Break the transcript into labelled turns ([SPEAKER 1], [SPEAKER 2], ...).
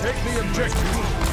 [SPEAKER 1] Take the objective.